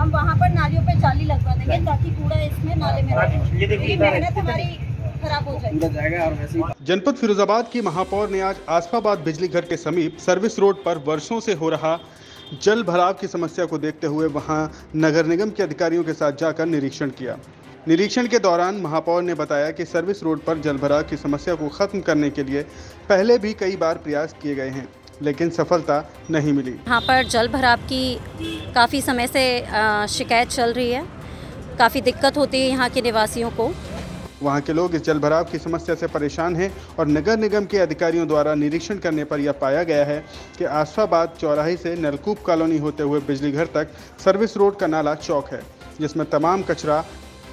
हम वहाँ पर नालियों पे जाली लगवा देंगे ताकि कूड़ा इसमें नाले में ये देखिए मेहनत हमारी जनपद फिरोजाबाद की महापौर ने आज आसफाबाद बिजली घर के समीप सर्विस रोड पर वर्षों से हो रहा जल भराव की समस्या को देखते हुए वहाँ नगर निगम के अधिकारियों के साथ जाकर निरीक्षण किया। निरीक्षण के दौरान महापौर ने बताया कि सर्विस रोड पर जल भराव की समस्या को खत्म करने के लिए पहले भी कई बार प्रयास किए गए हैं। लेकिन सफलता नहीं मिली। यहाँ पर जल भराव की काफ़ी समय से शिकायत चल रही है। काफ़ी दिक्कत होती है यहाँ के निवासियों को। वहाँ के लोग इस जल भराव की समस्या से परेशान हैं और नगर निगम के अधिकारियों द्वारा निरीक्षण करने पर यह पाया गया है कि आसफाबाद चौराहे से नलकूप कॉलोनी होते हुए बिजली घर तक सर्विस रोड का नाला चौक है जिसमें तमाम कचरा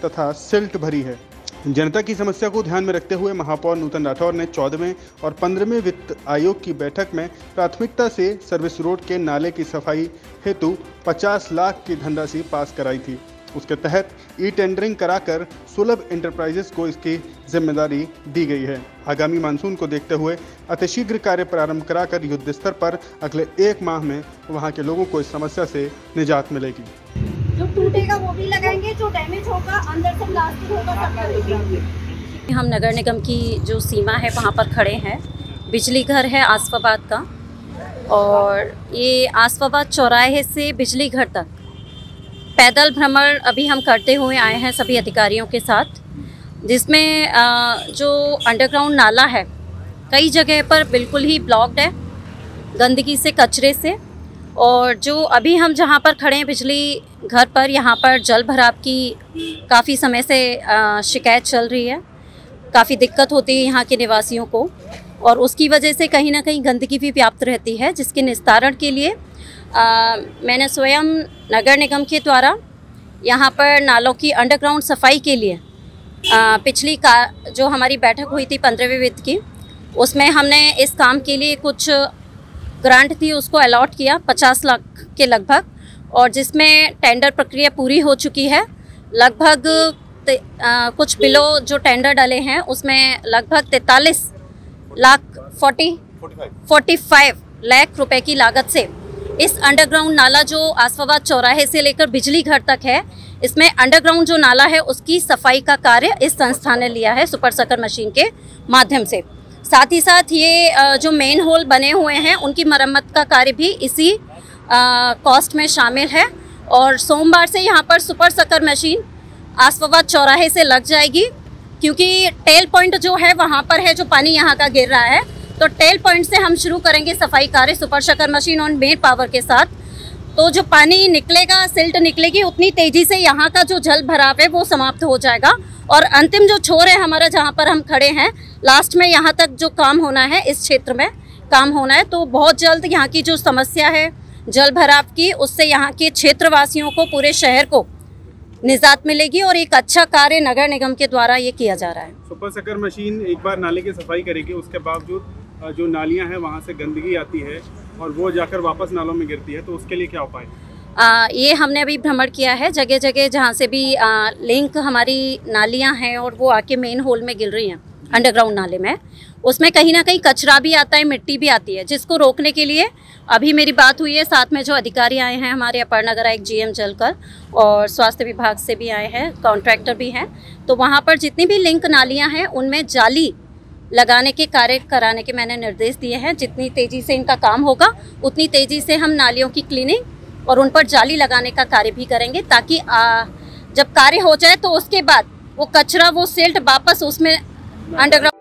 तथा सिल्ट भरी है। जनता की समस्या को ध्यान में रखते हुए महापौर नूतन राठौर ने चौदहवें और पंद्रहवें वित्त आयोग की बैठक में प्राथमिकता से सर्विस रोड के नाले की सफ़ाई हेतु 50 लाख की धनराशि पास कराई थी। उसके तहत ई टेंडरिंग कराकर सुलभ इंटरप्राइजेस को इसकी ज़िम्मेदारी दी गई है। आगामी मानसून को देखते हुए अतिशीघ्र कार्य प्रारंभ कराकर युद्ध स्तर पर अगले एक माह में वहाँ के लोगों को इस समस्या से निजात मिलेगी। जो टूटेगा वो भी लगाएँगे, जो डैमेज होगा, अंदर से प्लास्टिक होगा, सब करेंगे। हम नगर निगम की जो सीमा है, वहाँ पर खड़े हैं। बिजली घर है आसफाबाद का। और ये आसफाबाद चौराहे से बिजली घर तक। पैदल भ्रमण अभी हम करते हुए आए हैं सभी अधिकारियों के साथ। जिसमें जो अंडरग्राउंड नाला है, कई जगह पर बिल्कुल ही ब्लॉक्ड है। गंदगी से, कचरे से। और जो अभी हम जहाँ पर खड़े हैं बिजली घर पर यहाँ पर जल भराव की काफ़ी समय से शिकायत चल रही है। काफ़ी दिक्कत होती है यहाँ के निवासियों को और उसकी वजह से कहीं ना कहीं गंदगी भी व्याप्त रहती है जिसके निस्तारण के लिए अ, मैंने स्वयं नगर निगम के द्वारा यहाँ पर नालों की अंडरग्राउंड सफ़ाई के लिए अ, पिछली का जो हमारी बैठक हुई थी पंद्रहवीं वित्त की उसमें हमने इस काम के लिए कुछ ग्रांट थी उसको अलॉट किया पचास लाख के लगभग और जिसमें टेंडर प्रक्रिया पूरी हो चुकी है लगभग अ, कुछ बिलो जो टेंडर डाले हैं उसमें लगभग तैतालीस lakh forty forty five lakh रुपए की लागत से इस अंडरग्राउंड नाला जो आसफाबाद चौराहे से लेकर बिजली घर तक है इसमें अंडरग्राउंड जो नाला है उसकी सफ़ाई का कार्य इस संस्था ने लिया है सुपर सकर मशीन के माध्यम से। साथ ही साथ ये जो मेन होल बने हुए हैं, उनकी मरम्मत का कार्य भी इसी कॉस्ट में शामिल है। और सोमवार से यहाँ पर सुपर सकर मशीन आसफाबाद चौराहे से लग जाएगी, क्योंकि टेल पॉइंट जो है, वहाँ पर है जो पानी यहाँ का गिर रहा है। तो टेल पॉइंट से हम शुरू करेंगे सफ़ाई कार्य super sucker machine on main power के साथ। तो जो पानी निकलेगा सिल्ट निकलेगी, उतनी तेज़ी से यहाँ का जो जल भराव है, वो समाप्त हो जाएगा। और अंतिम जो छोर है हमारा, जहाँ पर हम खड़े हैं लास्ट में यहाँ तक जो काम होना है इस क्षेत्र में काम होना है तो बहुत जल्द यहाँ की जो समस्या है जल भराव की उससे यहाँ के क्षेत्रवासियों को पूरे शहर को निजात मिलेगी और एक अच्छा कार्य नगर निगम के द्वारा ये किया जा रहा है। सुपर सकर मशीन एक बार नाले की सफ़ाई करेगी उसके बावजूद जो नालियाँ हैं वहाँ से गंदगी आती है और वो जाकर वापस नालों में गिरती है तो उसके लिए क्या उपाय? आ, ये हमने अभी भ्रमण किया है जगह जगह जहाँ से भी आ, लिंक हमारी नालियाँ हैं और वो आके मेन होल में गिर रही हैं। अंडरग्राउंड नाले में। उसमें कहीं ना कहीं कचरा भी आता है, मिट्टी भी आती है, जिसको रोकने के लिए अभी मेरी बात हुई है, साथ में जो अधिकारी आए हैं हमारे अपर नगर आयुक्त जी एम जलकर और स्वास्थ्य विभाग से भी आए हैं कॉन्ट्रैक्टर भी हैं तो वहाँ पर जितनी भी लिंक नालियाँ हैं, उनमें जाली लगाने के, कार्य कराने के मैंने निर्देश दिए हैं, जितनी तेज़ी से इनका काम होगा, उतनी तेज़ी से हम नालियों की क्लीनिंग और उन पर जाली लगाने का कार्य भी करेंगे, ताकि जब कार्य हो जाए तो उसके बाद वो कचरा, वो सिल्ट वापस उसमें अंडरग्राउंड